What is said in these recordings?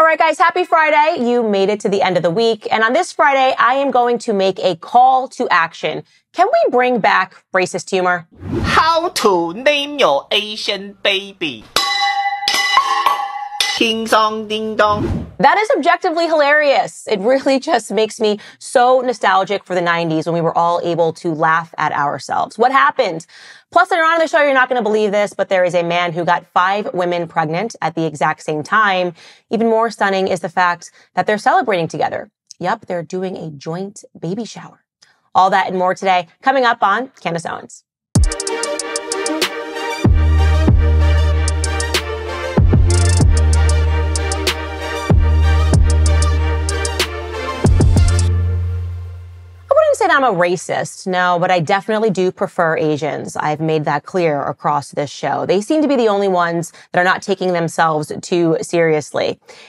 All right, guys, happy Friday. You made it to the end of the week. And on this Friday, I am going to make a call to action. Can we bring back racist humor? How to name your Asian baby? King song ding dong. That is objectively hilarious. It really just makes me so nostalgic for the 90s when we were all able to laugh at ourselves. What happened? Plus, later on in the show, you're not going to believe this, but there is a man who got five women pregnant at the exact same time. Even more stunning is the fact that they're celebrating together. Yep, they're doing a joint baby shower. All that and more today, coming up on Candace Owens. Say that I'm a racist, no, but I definitely do prefer Asians. I've made that clear across this show. They seem to be the only ones that are not taking themselves too seriously.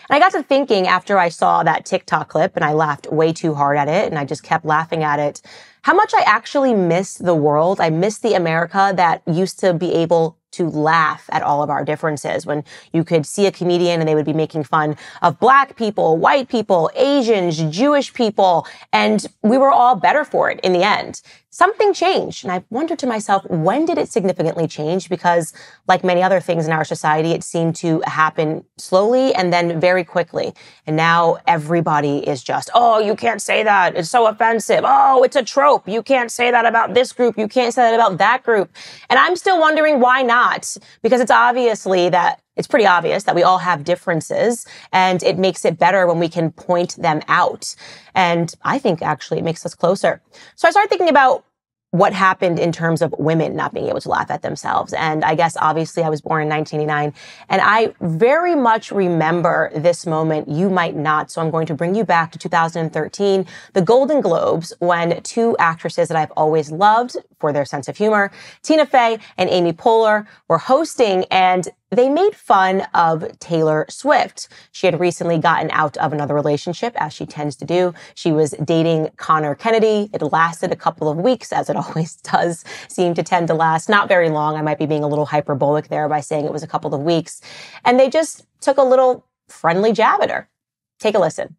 And I got to thinking after I saw that TikTok clip and I laughed way too hard at it and I just kept laughing at it, how much I actually miss the world. I miss the America that used to be able to laugh at all of our differences. When you could see a comedian and they would be making fun of black people, white people, Asians, Jewish people, and we were all better for it in the end something changed. And I wondered to myself, when did it significantly change? Because like many other things in our society, it seemed to happen slowly and then very quickly. And now everybody is just, oh, you can't say that. It's so offensive. Oh, it's a trope. You can't say that about this group. You can't say that about that group. And I'm still wondering why not? Because it's obviously that it's pretty obvious that we all have differences and it makes it better when we can point them out. And I think actually it makes us closer. So I started thinking about what happened in terms of women not being able to laugh at themselves. And I guess obviously I was born in 1989 and I very much remember this moment. You might not. So I'm going to bring you back to 2013, the Golden Globes, when two actresses that I've always loved for their sense of humor, Tina Fey and Amy Poehler were hosting and they made fun of Taylor Swift. She had recently gotten out of another relationship, as she tends to do. She was dating Connor Kennedy. It lasted a couple of weeks, as it always does seem to tend to last. Not very long. I might be being a little hyperbolic there by saying it was a couple of weeks. And they just took a little friendly jab at her. Take a listen.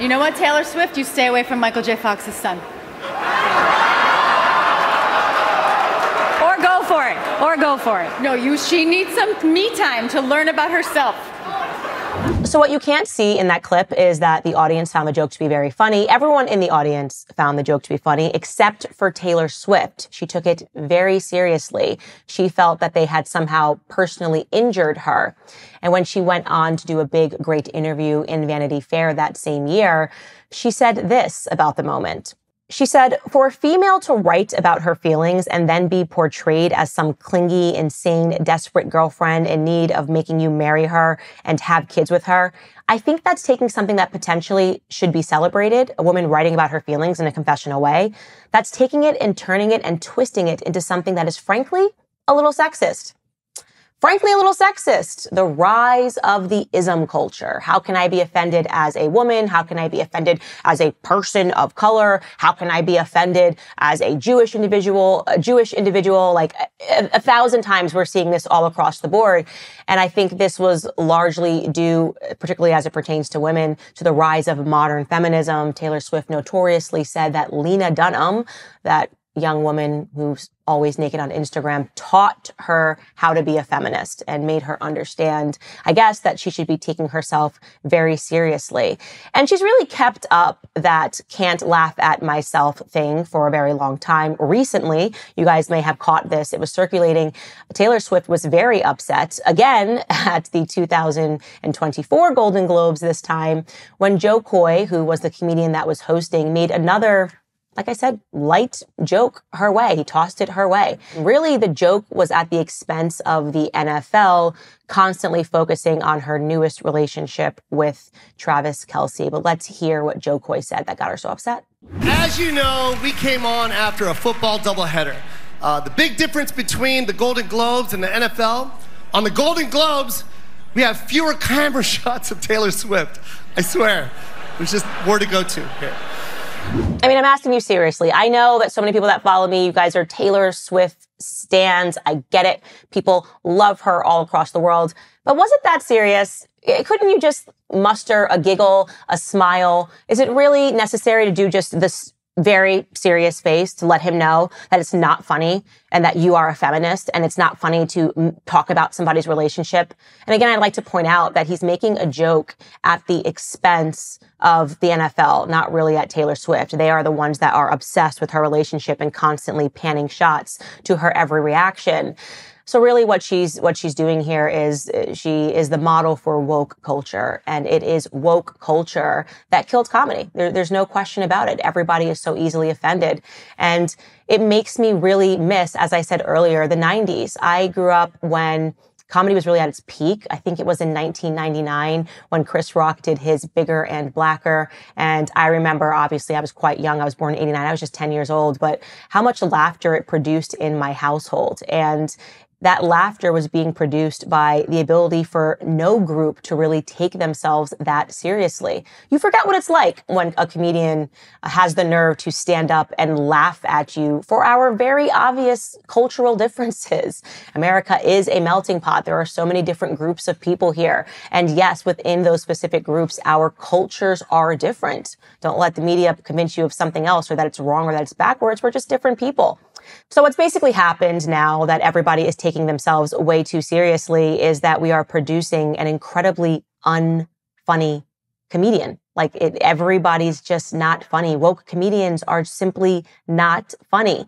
You know what, Taylor Swift? You stay away from Michael J. Fox's son. for it. Or go for it. No, you she needs some me time to learn about herself. So what you can't see in that clip is that the audience found the joke to be very funny. Everyone in the audience found the joke to be funny except for Taylor Swift. She took it very seriously. She felt that they had somehow personally injured her. And when she went on to do a big great interview in Vanity Fair that same year, she said this about the moment. She said, for a female to write about her feelings and then be portrayed as some clingy, insane, desperate girlfriend in need of making you marry her and have kids with her, I think that's taking something that potentially should be celebrated, a woman writing about her feelings in a confessional way. That's taking it and turning it and twisting it into something that is frankly a little sexist frankly a little sexist. The rise of the ism culture. How can I be offended as a woman? How can I be offended as a person of color? How can I be offended as a Jewish individual, a Jewish individual? Like a, a thousand times we're seeing this all across the board. And I think this was largely due, particularly as it pertains to women, to the rise of modern feminism. Taylor Swift notoriously said that Lena Dunham, that young woman who's always naked on Instagram taught her how to be a feminist and made her understand, I guess, that she should be taking herself very seriously. And she's really kept up that can't laugh at myself thing for a very long time. Recently, you guys may have caught this. It was circulating. Taylor Swift was very upset again at the 2024 Golden Globes this time when Jo Koy, who was the comedian that was hosting, made another like I said, light joke her way. He tossed it her way. Really, the joke was at the expense of the NFL constantly focusing on her newest relationship with Travis Kelce. But let's hear what Jo Koy said that got her so upset. As you know, we came on after a football doubleheader. Uh, the big difference between the Golden Globes and the NFL on the Golden Globes, we have fewer camera shots of Taylor Swift. I swear. There's just more to go to here. I mean, I'm asking you seriously. I know that so many people that follow me, you guys are Taylor Swift stands. I get it. People love her all across the world. But was it that serious? Eh, couldn't you just muster a giggle, a smile? Is it really necessary to do just this very serious face to let him know that it's not funny and that you are a feminist and it's not funny to talk about somebody's relationship. And again, I'd like to point out that he's making a joke at the expense of the NFL, not really at Taylor Swift. They are the ones that are obsessed with her relationship and constantly panning shots to her every reaction. So really what she's what she's doing here is uh, she is the model for woke culture and it is woke culture that killed comedy. There, there's no question about it. Everybody is so easily offended and it makes me really miss as I said earlier the 90s. I grew up when comedy was really at its peak. I think it was in 1999 when Chris Rock did his Bigger and Blacker. And I remember, obviously, I was quite young. I was born in 89. I was just 10 years old, but how much laughter it produced in my household. And that laughter was being produced by the ability for no group to really take themselves that seriously. You forget what it's like when a comedian has the nerve to stand up and laugh at you for our very obvious cultural differences. America is a melting pot. There are so many different groups of people here. And yes, within those specific groups, our cultures are different. Don't let the media convince you of something else or that it's wrong or that it's backwards. We're just different people. So what's basically happened now that everybody is taking themselves way too seriously is that we are producing an incredibly unfunny comedian. Like it, everybody's just not funny. Woke comedians are simply not funny.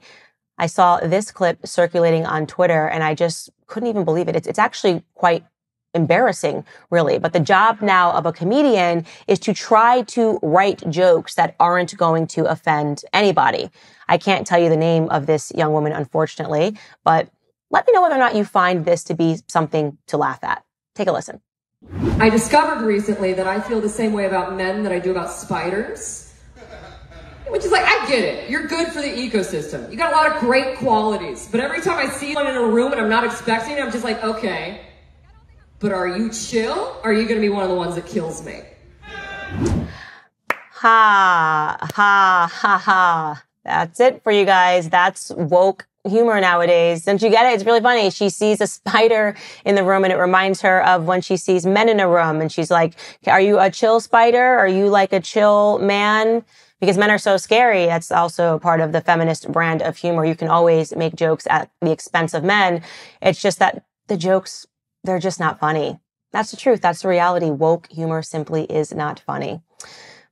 I saw this clip circulating on Twitter and I just couldn't even believe it. It's, it's actually quite embarrassing, really. But the job now of a comedian is to try to write jokes that aren't going to offend anybody. I can't tell you the name of this young woman, unfortunately, but let me know whether or not you find this to be something to laugh at. Take a listen. I discovered recently that I feel the same way about men that I do about spiders. Which is like, I get it. You're good for the ecosystem. You got a lot of great qualities. But every time I see one in a room and I'm not expecting it, I'm just like, okay, but are you chill? Are you going to be one of the ones that kills me? Ha, ha, ha, ha. That's it for you guys. That's woke humor nowadays. Don't you get it? It's really funny. She sees a spider in the room and it reminds her of when she sees men in a room and she's like, are you a chill spider? Are you like a chill man? Because men are so scary. That's also part of the feminist brand of humor. You can always make jokes at the expense of men. It's just that the jokes they're just not funny. That's the truth. That's the reality. Woke humor simply is not funny.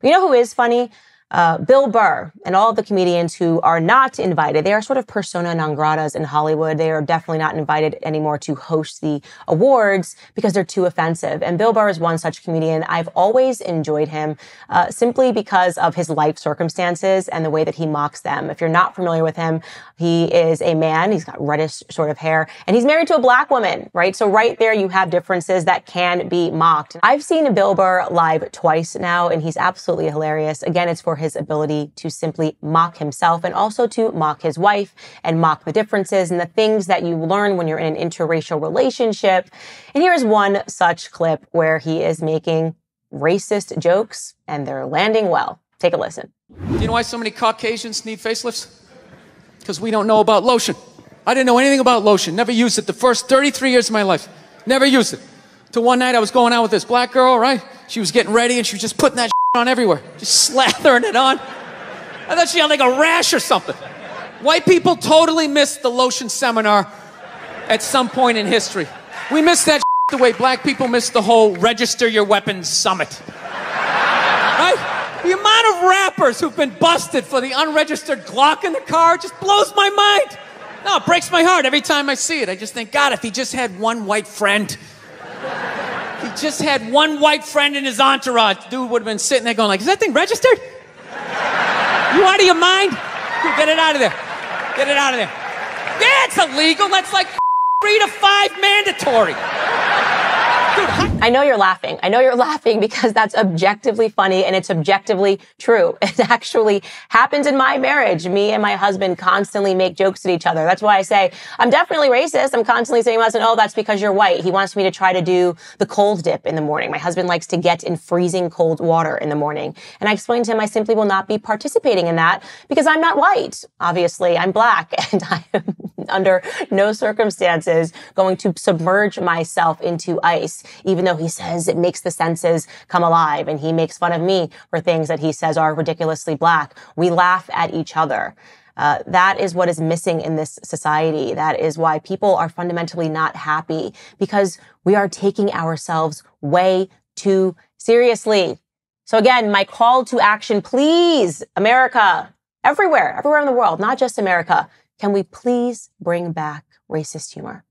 You know who is funny? Uh, Bill Burr and all the comedians who are not invited. They are sort of persona non gratas in Hollywood. They are definitely not invited anymore to host the awards because they're too offensive. And Bill Burr is one such comedian. I've always enjoyed him uh, simply because of his life circumstances and the way that he mocks them. If you're not familiar with him, he is a man. He's got reddish sort of hair and he's married to a black woman, right? So right there you have differences that can be mocked. I've seen Bill Burr live twice now and he's absolutely hilarious. Again, it's for his his ability to simply mock himself and also to mock his wife and mock the differences and the things that you learn when you're in an interracial relationship. And here's one such clip where he is making racist jokes and they're landing well. Take a listen. Do you know why so many Caucasians need facelifts? Because we don't know about lotion. I didn't know anything about lotion. Never used it the first 33 years of my life. Never used it. Till one night I was going out with this black girl, right? She was getting ready and she was just putting that on everywhere, just slathering it on. I thought she had like a rash or something. White people totally missed the lotion seminar at some point in history. We missed that the way black people missed the whole register your weapons summit. Right? The amount of rappers who've been busted for the unregistered Glock in the car just blows my mind. No, it breaks my heart every time I see it. I just think, God, if he just had one white friend he just had one white friend in his entourage. Dude would have been sitting there going like, is that thing registered? You out of your mind? Get it out of there. Get it out of there. Yeah, it's illegal. That's like three to five mandatory. I know you're laughing. I know you're laughing because that's objectively funny and it's objectively true. It actually happens in my marriage. Me and my husband constantly make jokes at each other. That's why I say, I'm definitely racist. I'm constantly saying oh, that's because you're white. He wants me to try to do the cold dip in the morning. My husband likes to get in freezing cold water in the morning. And I explained to him I simply will not be participating in that because I'm not white. Obviously, I'm black and I am under no circumstances going to submerge myself into ice, even though he says it makes the senses come alive and he makes fun of me for things that he says are ridiculously black. We laugh at each other. Uh, that is what is missing in this society. That is why people are fundamentally not happy because we are taking ourselves way too seriously. So again, my call to action, please, America, everywhere, everywhere in the world, not just America, can we please bring back racist humor?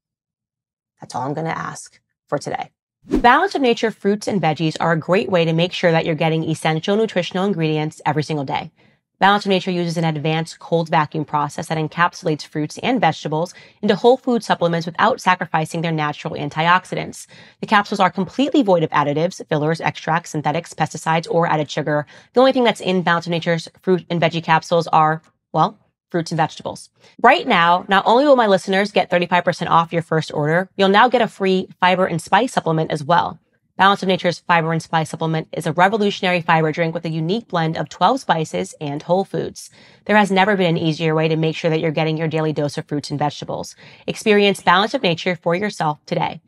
That's all I'm going to ask for today. Balance of Nature fruits and veggies are a great way to make sure that you're getting essential nutritional ingredients every single day. Balance of Nature uses an advanced cold vacuum process that encapsulates fruits and vegetables into whole food supplements without sacrificing their natural antioxidants. The capsules are completely void of additives, fillers, extracts, synthetics, pesticides, or added sugar. The only thing that's in Balance of Nature's fruit and veggie capsules are, well, fruits and vegetables. Right now, not only will my listeners get 35% off your first order, you'll now get a free fiber and spice supplement as well. Balance of Nature's Fiber and Spice Supplement is a revolutionary fiber drink with a unique blend of 12 spices and whole foods. There has never been an easier way to make sure that you're getting your daily dose of fruits and vegetables. Experience Balance of Nature for yourself today.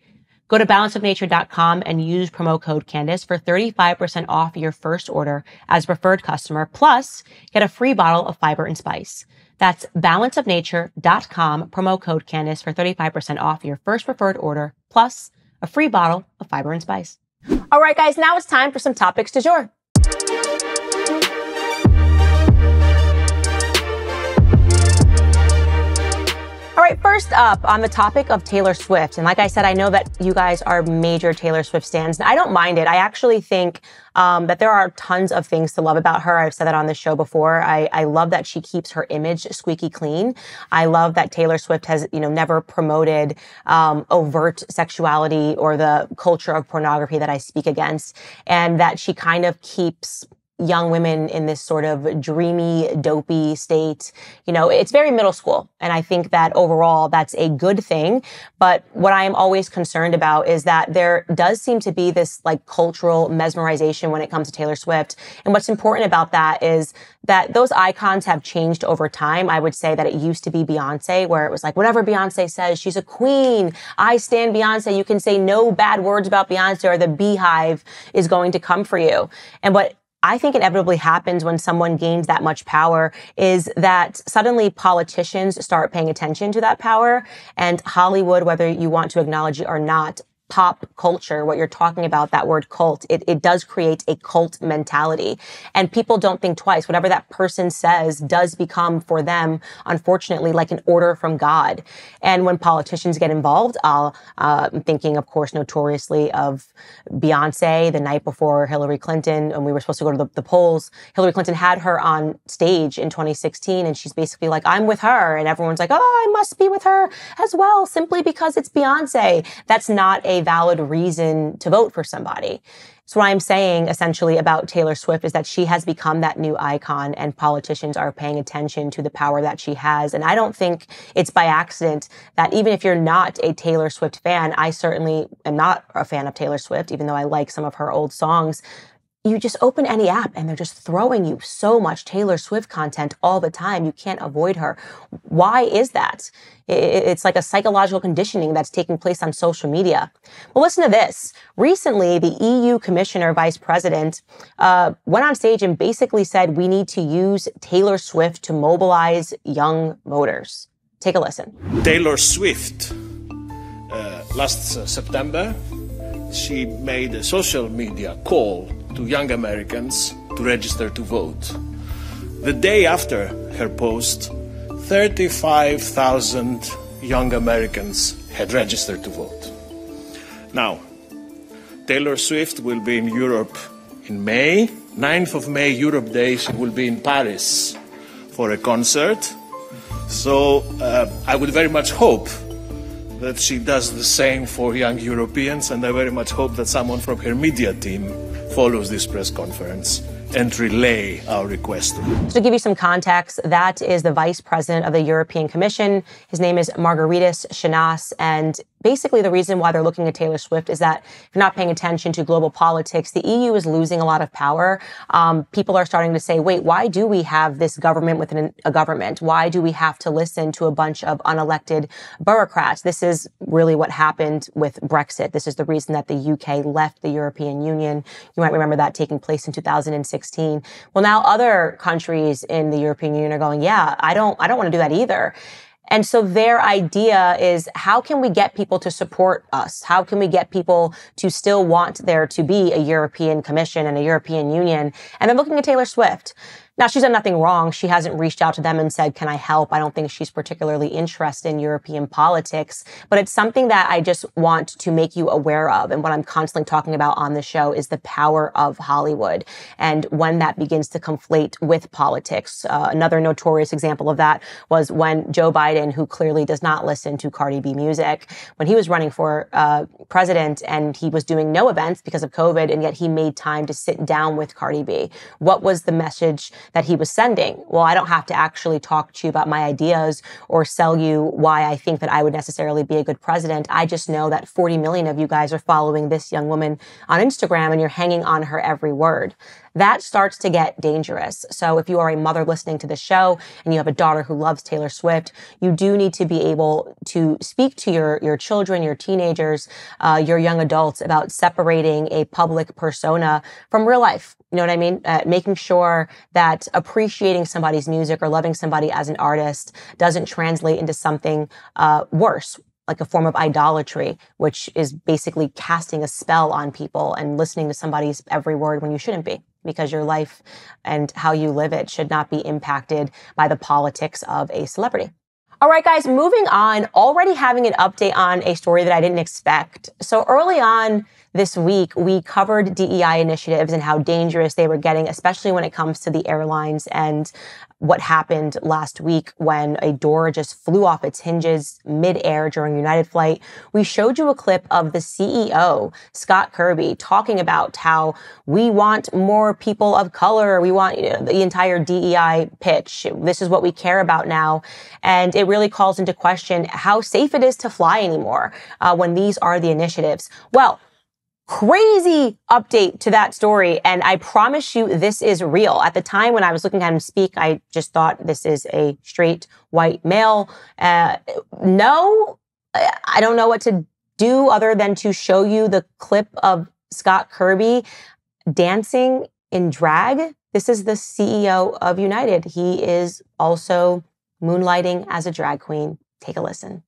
Go to balanceofnature.com and use promo code Candace for 35% off your first order as preferred customer, plus get a free bottle of fiber and spice. That's balanceofnature.com, promo code Candace for 35% off your first preferred order, plus a free bottle of fiber and spice. All right, guys, now it's time for some topics du jour. All right, first up on the topic of Taylor Swift. And like I said, I know that you guys are major Taylor Swift stands. And I don't mind it. I actually think um, that there are tons of things to love about her. I've said that on the show before. I, I love that she keeps her image squeaky clean. I love that Taylor Swift has, you know, never promoted um, overt sexuality or the culture of pornography that I speak against. And that she kind of keeps young women in this sort of dreamy, dopey state. You know, it's very middle school. And I think that overall that's a good thing. But what I am always concerned about is that there does seem to be this like cultural mesmerization when it comes to Taylor Swift. And what's important about that is that those icons have changed over time. I would say that it used to be Beyonce where it was like, whatever Beyonce says, she's a queen. I stand Beyonce. You can say no bad words about Beyonce or the Beyhive is going to come for you. And what I think inevitably happens when someone gains that much power is that suddenly politicians start paying attention to that power. And Hollywood, whether you want to acknowledge it or not, pop culture, what you're talking about, that word cult, it, it does create a cult mentality. And people don't think twice. Whatever that person says does become for them, unfortunately, like an order from God. And when politicians get involved, I'll, uh, I'm thinking, of course, notoriously of Beyonce the night before Hillary Clinton, and we were supposed to go to the, the polls. Hillary Clinton had her on stage in 2016, and she's basically like, I'm with her. And everyone's like, oh, I must be with her as well, simply because it's Beyonce. That's not a valid reason to vote for somebody. So what I'm saying essentially about Taylor Swift is that she has become that new icon and politicians are paying attention to the power that she has. And I don't think it's by accident that even if you're not a Taylor Swift fan, I certainly am not a fan of Taylor Swift, even though I like some of her old songs you just open any app and they're just throwing you so much Taylor Swift content all the time. You can't avoid her. Why is that? It's like a psychological conditioning that's taking place on social media. Well, listen to this. Recently, the EU Commissioner Vice President uh, went on stage and basically said we need to use Taylor Swift to mobilize young voters. Take a listen. Taylor Swift, uh, last September, she made a social media call to young Americans to register to vote. The day after her post, 35,000 young Americans had registered to vote. Now, Taylor Swift will be in Europe in May. 9th of May, Europe Day, she will be in Paris for a concert. So uh, I would very much hope that she does the same for young Europeans, and I very much hope that someone from her media team follows this press conference. and relay our request. To give you some context, that is the vice president of the European Commission. His name is Margaritis Schinas, and basically the reason why they're looking at Taylor Swift is that if you're not paying attention to global politics, the EU is losing a lot of power. Um, people are starting to say, wait, why do we have this government within a government? Why do we have to listen to a bunch of unelected bureaucrats? This is really what happened with Brexit. This is the reason that the UK left the European Union. You might remember that taking place in 2016. Well, now other countries in the European Union are going, yeah, I don't, I don't want to do that either. And so their idea is how can we get people to support us? How can we get people to still want there to be a European Commission and a European Union? And they're looking at Taylor Swift. Now, she's done nothing wrong. She hasn't reached out to them and said, can I help? I don't think she's particularly interested in European politics, but it's something that I just want to make you aware of. And what I'm constantly talking about on the show is the power of Hollywood and when that begins to conflate with politics. Uh, another notorious example of that was when Joe Biden, who clearly does not listen to Cardi B music, when he was running for uh, president and he was doing no events because of COVID, and yet he made time to sit down with Cardi B. What was the message that he was sending. Well, I don't have to actually talk to you about my ideas or sell you why I think that I would necessarily be a good president. I just know that 40 million of you guys are following this young woman on Instagram and you're hanging on her every word that starts to get dangerous. So if you are a mother listening to the show and you have a daughter who loves Taylor Swift, you do need to be able to speak to your, your children, your teenagers, uh, your young adults about separating a public persona from real life. You know what I mean? Uh, making sure that appreciating somebody's music or loving somebody as an artist doesn't translate into something uh, worse, like a form of idolatry, which is basically casting a spell on people and listening to somebody's every word when you shouldn't be because your life and how you live it should not be impacted by the politics of a celebrity. All right, guys, moving on, already having an update on a story that I didn't expect. So early on this week, we covered DEI initiatives and how dangerous they were getting, especially when it comes to the airlines and what happened last week when a door just flew off its hinges midair during United flight. We showed you a clip of the CEO, Scott Kirby, talking about how we want more people of color. We want you know, the entire DEI pitch. This is what we care about now. And it really calls into question how safe it is to fly anymore uh, when these are the initiatives. Well, crazy update to that story. And I promise you, this is real. At the time when I was looking at him speak, I just thought this is a straight white male. Uh, no, I don't know what to do other than to show you the clip of Scott Kirby dancing in drag. This is the CEO of United. He is also moonlighting as a drag queen. Take a listen.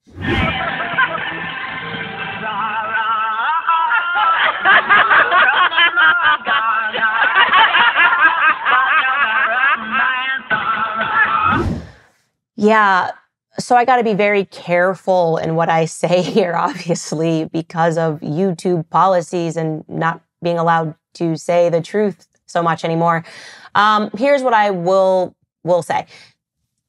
Yeah. So I got to be very careful in what I say here, obviously, because of YouTube policies and not being allowed to say the truth so much anymore. Um, here's what I will will say.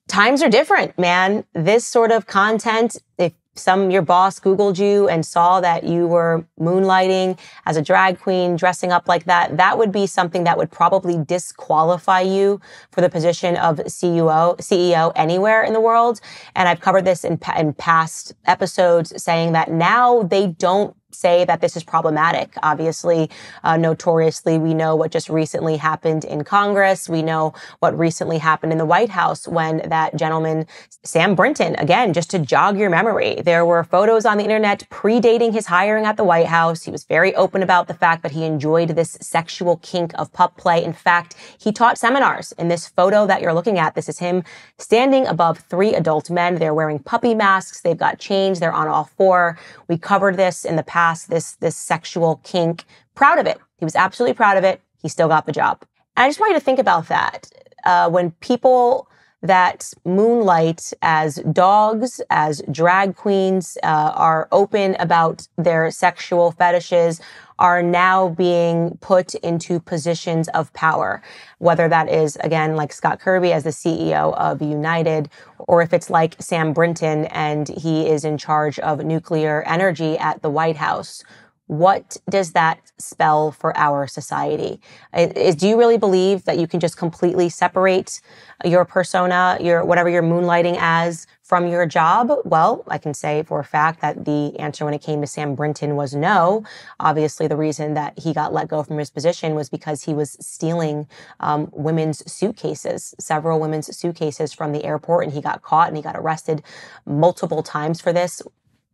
Times are different, man. This sort of content, if some your boss googled you and saw that you were moonlighting as a drag queen dressing up like that that would be something that would probably disqualify you for the position of ceo ceo anywhere in the world. And i've covered this in, in past episodes saying that now they don't say that this is problematic. Obviously, uh, notoriously, we know what just recently happened in Congress. We know what recently happened in the White House when that gentleman, Sam Brinton, again, just to jog your memory, there were photos on the internet predating his hiring at the White House. He was very open about the fact that he enjoyed this sexual kink of pup play. In fact, he taught seminars. In this photo that you're looking at, this is him standing above three adult men. They're wearing puppy masks. They've got chains. They're on all four. We covered this in the past past this this sexual kink. Proud of it. He was absolutely proud of it. He still got the job. And I just want you to think about that. Uh, when people that moonlight as dogs, as drag queens, uh, are open about their sexual fetishes, are now being put into positions of power. Whether that is, again, like Scott Kirby as the CEO of United, or if it's like Sam Brinton and he is in charge of nuclear energy at the White House. What does that spell for our society? Is, do you really believe that you can just completely separate your persona, your whatever you're moonlighting as from your job? Well, I can say for a fact that the answer when it came to Sam Brinton was no. Obviously, the reason that he got let go from his position was because he was stealing um, women's suitcases, several women's suitcases from the airport, and he got caught and he got arrested multiple times for this.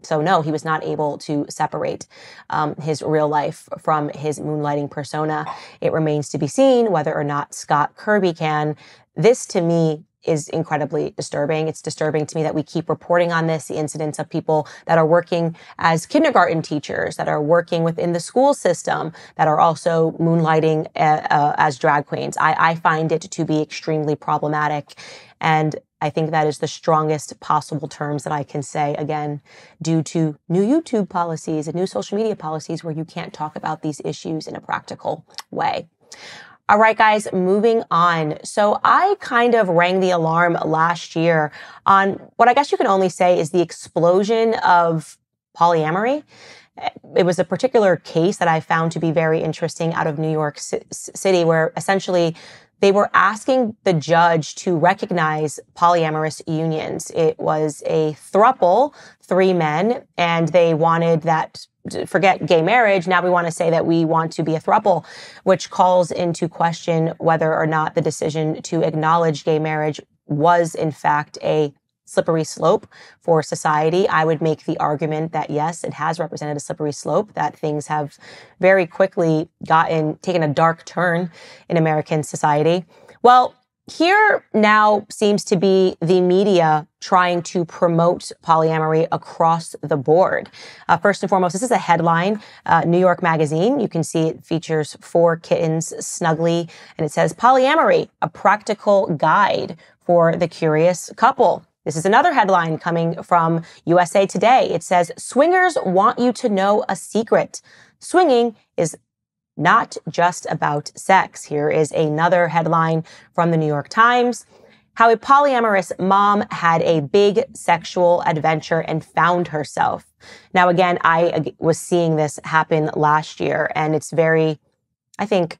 So no, he was not able to separate um, his real life from his moonlighting persona. It remains to be seen whether or not Scott Kirby can. This to me is incredibly disturbing. It's disturbing to me that we keep reporting on this, the incidents of people that are working as kindergarten teachers, that are working within the school system, that are also moonlighting uh, uh, as drag queens. I, I find it to be extremely problematic. And I think that is the strongest possible terms that I can say, again, due to new YouTube policies and new social media policies where you can't talk about these issues in a practical way. All right, guys, moving on. So I kind of rang the alarm last year on what I guess you can only say is the explosion of polyamory. It was a particular case that I found to be very interesting out of New York City, where essentially they were asking the judge to recognize polyamorous unions. It was a thruple, three men, and they wanted that forget gay marriage. Now we want to say that we want to be a thruple, which calls into question whether or not the decision to acknowledge gay marriage was in fact a slippery slope for society. I would make the argument that yes, it has represented a slippery slope, that things have very quickly gotten, taken a dark turn in American society. Well, here now seems to be the media trying to promote polyamory across the board. Uh, first and foremost, this is a headline, uh, New York Magazine. You can see it features four kittens snugly, and it says Polyamory, a practical guide for the curious couple. This is another headline coming from USA Today. It says, Swingers want you to know a secret. Swinging is not just about sex. Here is another headline from the New York Times. How a polyamorous mom had a big sexual adventure and found herself. Now, again, I was seeing this happen last year, and it's very, I think,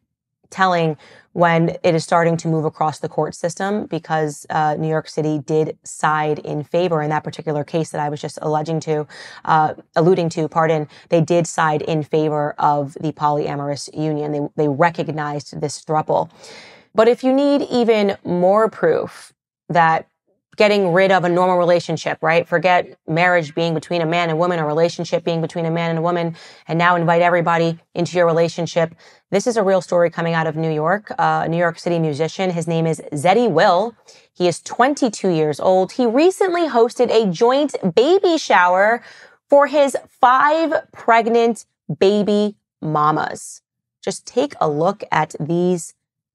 telling when it is starting to move across the court system because uh, New York City did side in favor in that particular case that I was just alleging to, uh, alluding to, pardon, they did side in favor of the polyamorous union. They, they recognized this thruple. But if you need even more proof that getting rid of a normal relationship, right? Forget marriage being between a man and woman, a relationship being between a man and a woman, and now invite everybody into your relationship. This is a real story coming out of New York, uh, a New York City musician. His name is Zeddy Will. He is 22 years old. He recently hosted a joint baby shower for his five pregnant baby mamas. Just take a look at these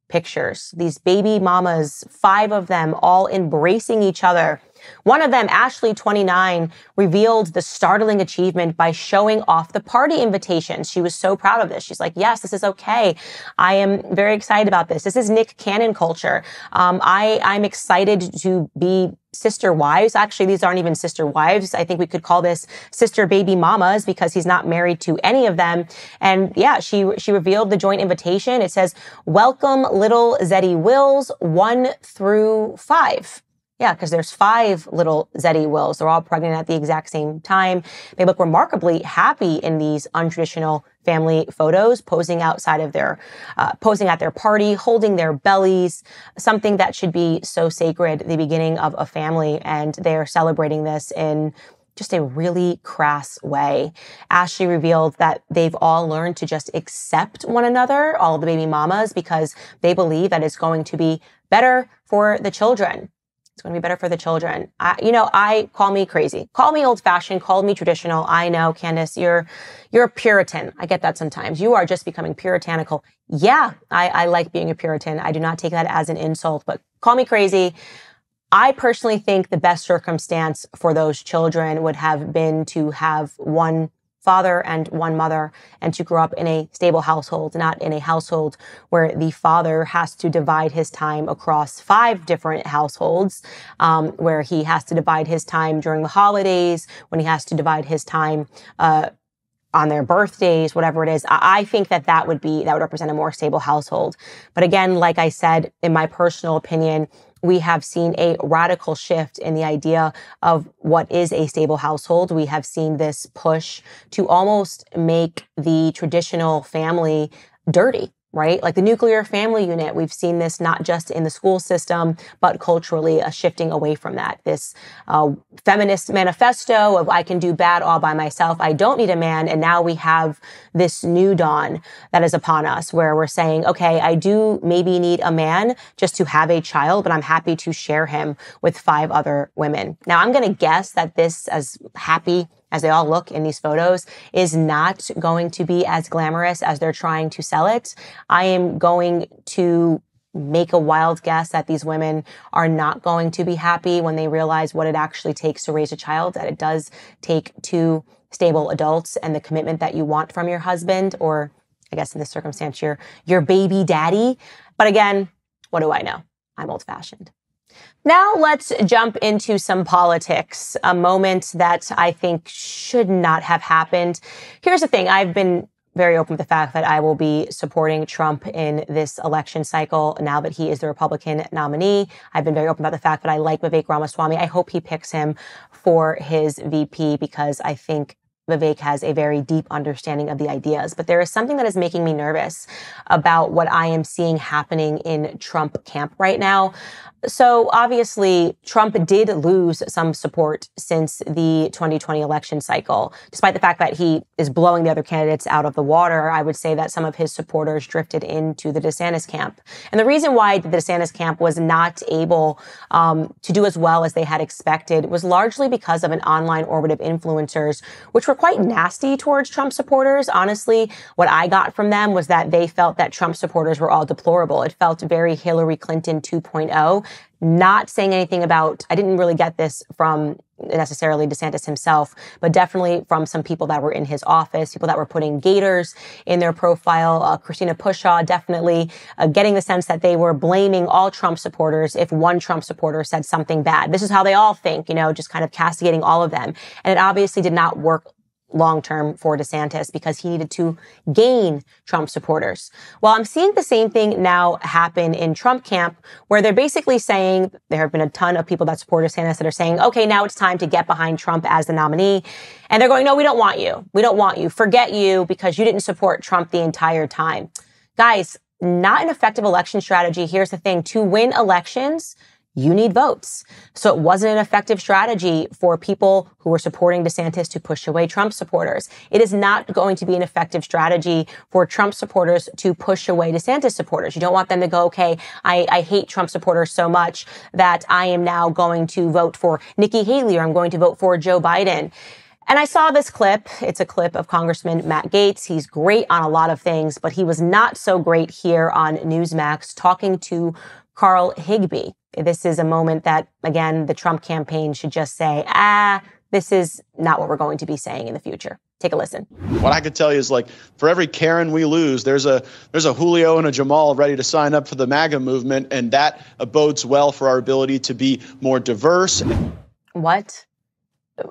pictures. These baby mamas, five of them all embracing each other. One of them, Ashley, 29, revealed the startling achievement by showing off the party invitations. She was so proud of this. She's like, yes, this is okay. I am very excited about this. This is Nick Cannon culture. Um, I, I'm excited to be sister wives. Actually, these aren't even sister wives. I think we could call this sister baby mamas because he's not married to any of them. And yeah, she, she revealed the joint invitation. It says, welcome little Zeddy Wills one through five. Yeah, because there's five little Zeddy Wills. They're all pregnant at the exact same time. They look remarkably happy in these untraditional family photos, posing outside of their, uh, posing at their party, holding their bellies, something that should be so sacred, the beginning of a family. And they are celebrating this in just a really crass way. Ashley revealed that they've all learned to just accept one another, all the baby mamas, because they believe that it's going to be better for the children. It's going to be better for the children. I, you know, I call me crazy, call me old fashioned, call me traditional. I know, Candace, you're, you're a Puritan. I get that sometimes. You are just becoming puritanical. Yeah, I, I like being a Puritan. I do not take that as an insult, but call me crazy. I personally think the best circumstance for those children would have been to have one father and one mother and to grow up in a stable household, not in a household where the father has to divide his time across five different households, um, where he has to divide his time during the holidays, when he has to divide his time, uh, on their birthdays, whatever it is. I, I think that that would be, that would represent a more stable household. But again, like I said, in my personal opinion, we have seen a radical shift in the idea of what is a stable household. We have seen this push to almost make the traditional family dirty right? Like the nuclear family unit, we've seen this not just in the school system, but culturally, a shifting away from that. This uh, feminist manifesto of I can do bad all by myself. I don't need a man. And now we have this new dawn that is upon us where we're saying, okay, I do maybe need a man just to have a child, but I'm happy to share him with five other women. Now I'm going to guess that this, as happy as they all look in these photos, is not going to be as glamorous as they're trying to sell it. I am going to make a wild guess that these women are not going to be happy when they realize what it actually takes to raise a child, that it does take two stable adults and the commitment that you want from your husband, or I guess in this circumstance, your, your baby daddy. But again, what do I know? I'm old fashioned. Now let's jump into some politics, a moment that I think should not have happened. Here's the thing. I've been very open with the fact that I will be supporting Trump in this election cycle now that he is the Republican nominee. I've been very open about the fact that I like Vivek Ramaswamy. I hope he picks him for his VP because I think Vivek has a very deep understanding of the ideas. But there is something that is making me nervous about what I am seeing happening in Trump camp right now. So obviously, Trump did lose some support since the 2020 election cycle. Despite the fact that he is blowing the other candidates out of the water, I would say that some of his supporters drifted into the DeSantis camp. And the reason why the DeSantis camp was not able um, to do as well as they had expected was largely because of an online orbit of influencers, which were quite nasty towards Trump supporters. Honestly, what I got from them was that they felt that Trump supporters were all deplorable. It felt very Hillary Clinton 2.0 not saying anything about, I didn't really get this from necessarily DeSantis himself, but definitely from some people that were in his office, people that were putting gators in their profile. Uh, Christina Pushaw definitely uh, getting the sense that they were blaming all Trump supporters if one Trump supporter said something bad. This is how they all think, you know, just kind of castigating all of them. And it obviously did not work long term for DeSantis because he needed to gain Trump supporters. Well, I'm seeing the same thing now happen in Trump camp where they're basically saying there have been a ton of people that support DeSantis that are saying, okay, now it's time to get behind Trump as the nominee. And they're going, no, we don't want you. We don't want you. Forget you because you didn't support Trump the entire time. Guys, not an effective election strategy. Here's the thing to win elections, you need votes. So it wasn't an effective strategy for people who were supporting DeSantis to push away Trump supporters. It is not going to be an effective strategy for Trump supporters to push away DeSantis supporters. You don't want them to go, okay, I, I hate Trump supporters so much that I am now going to vote for Nikki Haley or I'm going to vote for Joe Biden. And I saw this clip. It's a clip of Congressman Matt Gaetz. He's great on a lot of things, but he was not so great here on Newsmax talking to Carl Higbie. This is a moment that, again, the Trump campaign should just say, ah, this is not what we're going to be saying in the future. Take a listen. What I could tell you is like for every Karen we lose, there's a there's a Julio and a Jamal ready to sign up for the MAGA movement, and that bodes well for our ability to be more diverse. What?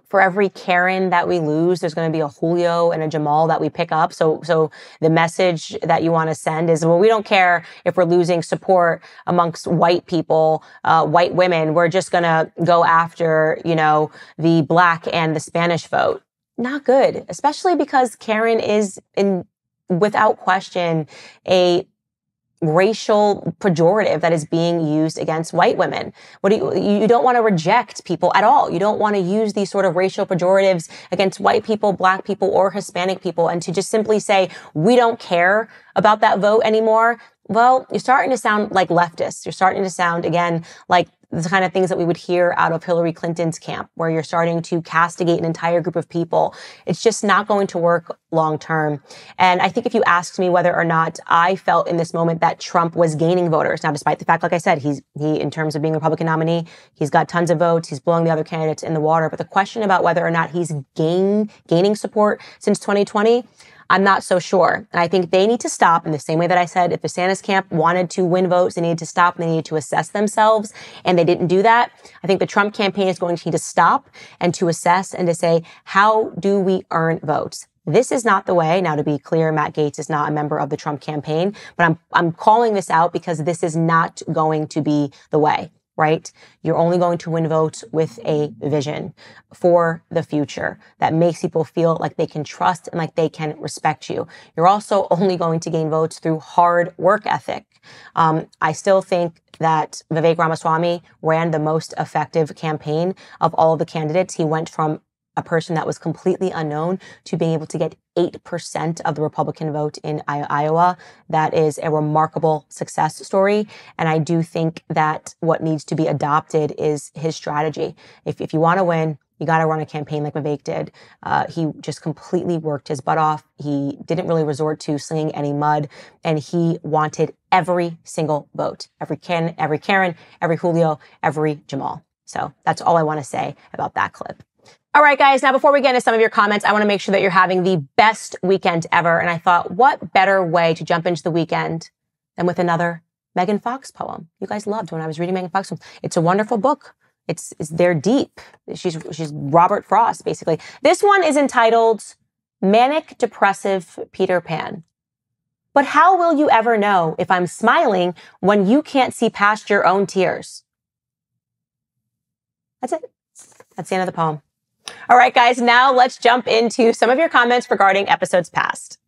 For every Karen that we lose, there's going to be a Julio and a Jamal that we pick up. So, so the message that you want to send is, well, we don't care if we're losing support amongst white people, uh, white women. We're just going to go after, you know, the black and the Spanish vote. Not good, especially because Karen is in, without question, a racial pejorative that is being used against white women. What do you, you don't want to reject people at all. You don't want to use these sort of racial pejoratives against white people, black people, or Hispanic people. And to just simply say, we don't care about that vote anymore. Well, you're starting to sound like leftists. You're starting to sound again like the kind of things that we would hear out of Hillary Clinton's camp, where you're starting to castigate an entire group of people. It's just not going to work long term. And I think if you asked me whether or not I felt in this moment that Trump was gaining voters, now despite the fact, like I said, he's he in terms of being a Republican nominee, he's got tons of votes, he's blowing the other candidates in the water. But the question about whether or not he's gain gaining support since 2020, I'm not so sure. And I think they need to stop in the same way that I said, if DeSantis camp wanted to win votes, they needed to stop and they needed to assess themselves. And they didn't do that. I think the Trump campaign is going to need to stop and to assess and to say, how do we earn votes? This is not the way. Now, to be clear, Matt Gaetz is not a member of the Trump campaign, but I'm, I'm calling this out because this is not going to be the way right? You're only going to win votes with a vision for the future that makes people feel like they can trust and like they can respect you. You're also only going to gain votes through hard work ethic. Um, I still think that Vivek Ramaswamy ran the most effective campaign of all the candidates. He went from a person that was completely unknown to being able to get 8% of the Republican vote in Iowa. That is a remarkable success story. And I do think that what needs to be adopted is his strategy. If, if you want to win, you got to run a campaign like Vivek did. Uh, he just completely worked his butt off. He didn't really resort to slinging any mud, and he wanted every single vote, every Ken, every Karen, every Julio, every Jamal. So that's all I want to say about that clip. All right, guys. Now, before we get into some of your comments, I want to make sure that you're having the best weekend ever. And I thought, what better way to jump into the weekend than with another Megan Fox poem? You guys loved when I was reading Megan Fox. It's a wonderful book. It's, it's they're deep. She's she's Robert Frost basically. This one is entitled Manic Depressive Peter Pan. But how will you ever know if I'm smiling when you can't see past your own tears? That's it. That's the end of the poem. All right, guys, now let's jump into some of your comments regarding episodes past.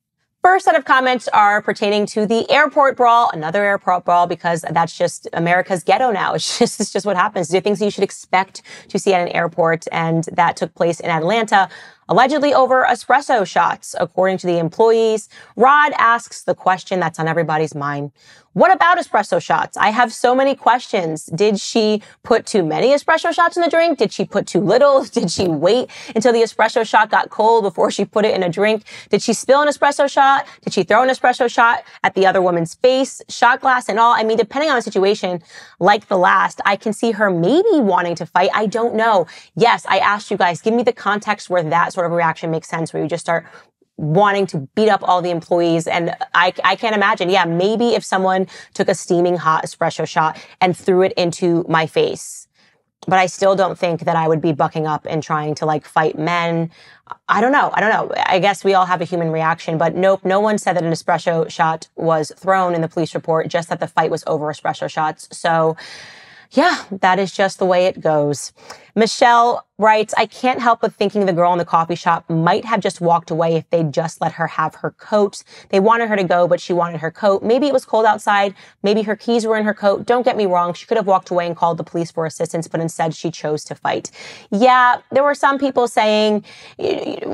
First set of comments are pertaining to the airport brawl, another airport brawl, because that's just America's ghetto now. It's just, it's just what happens. These are things you should expect to see at an airport. And that took place in Atlanta allegedly over espresso shots, according to the employees. Rod asks the question that's on everybody's mind. What about espresso shots? I have so many questions. Did she put too many espresso shots in the drink? Did she put too little? Did she wait until the espresso shot got cold before she put it in a drink? Did she spill an espresso shot? Did she throw an espresso shot at the other woman's face, shot glass and all? I mean, depending on the situation, like the last, I can see her maybe wanting to fight. I don't know. Yes, I asked you guys, give me the context where that sort of reaction makes sense, where you just start wanting to beat up all the employees. And I, I can't imagine. Yeah, maybe if someone took a steaming hot espresso shot and threw it into my face. But I still don't think that I would be bucking up and trying to like fight men. I don't know. I don't know. I guess we all have a human reaction, but nope. No one said that an espresso shot was thrown in the police report, just that the fight was over espresso shots. So yeah, that is just the way it goes. Michelle writes, I can't help but thinking the girl in the coffee shop might have just walked away if they'd just let her have her coat. They wanted her to go, but she wanted her coat. Maybe it was cold outside. Maybe her keys were in her coat. Don't get me wrong. She could have walked away and called the police for assistance, but instead she chose to fight. Yeah, there were some people saying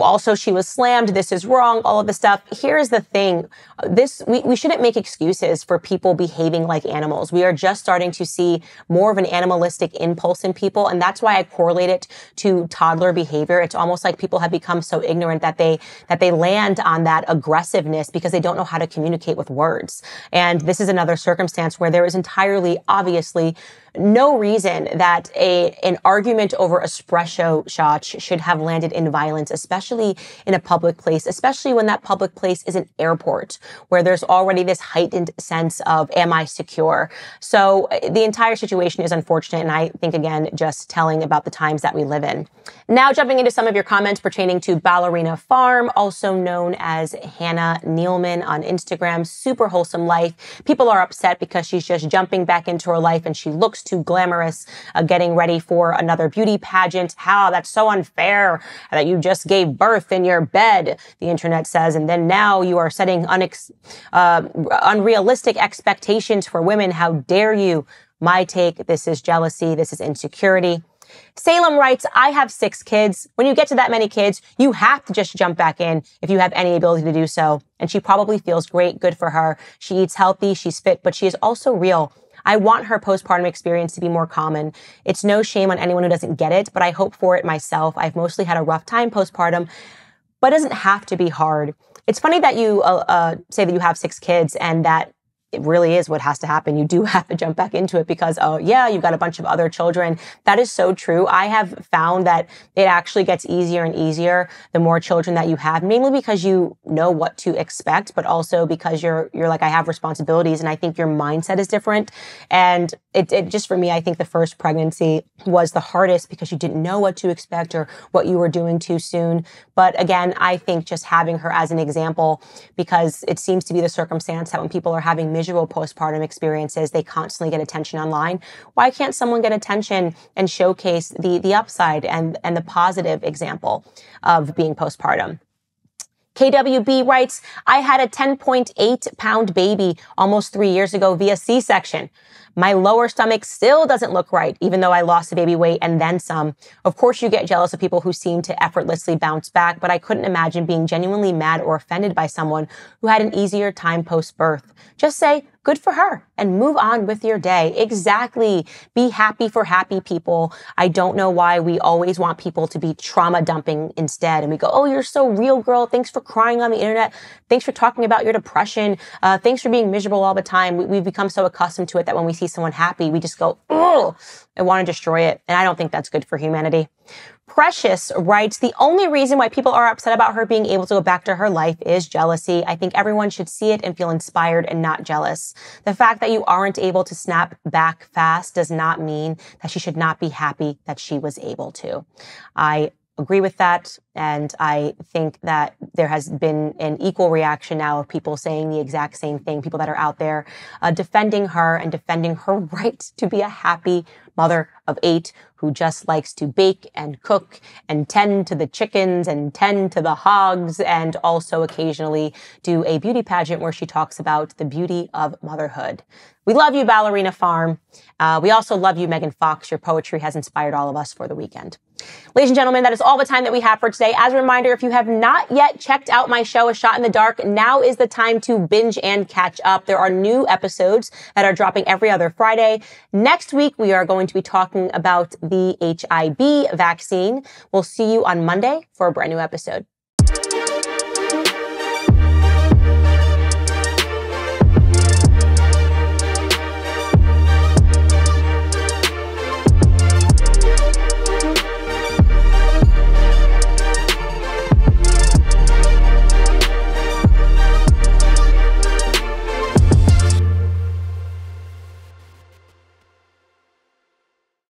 also she was slammed. This is wrong. All of the stuff. Here's the thing. This, we, we shouldn't make excuses for people behaving like animals. We are just starting to see more of an animalistic impulse in people. And that's why I correlate it to toddler behavior. It's almost like people have become so ignorant that they, that they land on that aggressiveness because they don't know how to communicate with words. And this is another circumstance where there is entirely, obviously, no reason that a an argument over espresso shots should have landed in violence, especially in a public place, especially when that public place is an airport where there's already this heightened sense of am I secure? So uh, the entire situation is unfortunate and I think again just telling about the times that we live in. Now jumping into some of your comments pertaining to Ballerina Farm, also known as Hannah Neeleman on Instagram, super wholesome life. People are upset because she's just jumping back into her life and she looks too glamorous, uh, getting ready for another beauty pageant. How that's so unfair that you just gave birth in your bed, the internet says. And then now you are setting unex- uh, unrealistic expectations for women. How dare you? My take, this is jealousy. This is insecurity. Salem writes, I have six kids. When you get to that many kids, you have to just jump back in if you have any ability to do so. And she probably feels great. Good for her. She eats healthy. She's fit, but she is also real. I want her postpartum experience to be more common. It's no shame on anyone who doesn't get it, but I hope for it myself. I've mostly had a rough time postpartum, but it doesn't have to be hard. It's funny that you uh, uh, say that you have six kids and that it really is what has to happen. You do have to jump back into it because, oh, yeah, you've got a bunch of other children. That is so true. I have found that it actually gets easier and easier the more children that you have, mainly because you know what to expect, but also because you're, you're like, I have responsibilities and I think your mindset is different. And it, it just for me, I think the first pregnancy was the hardest because you didn't know what to expect or what you were doing too soon. But again, I think just having her as an example, because it seems to be the circumstance that when people are having miserable postpartum experiences, they constantly get attention online. Why can't someone get attention and showcase the the upside and and the positive example of being postpartum? KWB writes, I had a 10.8 pound baby almost three years ago via C section. My lower stomach still doesn't look right, even though I lost the baby weight and then some. Of course, you get jealous of people who seem to effortlessly bounce back, but I couldn't imagine being genuinely mad or offended by someone who had an easier time post birth. Just say, good for her and move on with your day. Exactly. Be happy for happy people. I don't know why we always want people to be trauma dumping instead. And we go, Oh, you're so real, girl. Thanks for crying on the internet. Thanks for talking about your depression. Uh, thanks for being miserable all the time. We, have become so accustomed to it that when we see someone happy, we just go, Oh, I want to destroy it. And I don't think that's good for humanity. Precious writes, the only reason why people are upset about her being able to go back to her life is jealousy. I think everyone should see it and feel inspired and not jealous. The fact that you aren't able to snap back fast does not mean that she should not be happy that she was able to. I agree with that. And I think that there has been an equal reaction now of people saying the exact same thing, people that are out there uh, defending her and defending her right to be a happy mother of eight who just likes to bake and cook and tend to the chickens and tend to the hogs and also occasionally do a beauty pageant where she talks about the beauty of motherhood. We love you, Ballerina Farm. Uh, we also love you, Megan Fox. Your poetry has inspired all of us for the weekend. Ladies and gentlemen, that is all the time that we have for today. As a reminder, if you have not yet checked out my show, A Shot in the Dark, now is the time to binge and catch up. There are new episodes that are dropping every other Friday. Next week, we are going to be talking about the HIB vaccine. We'll see you on Monday for a brand new episode.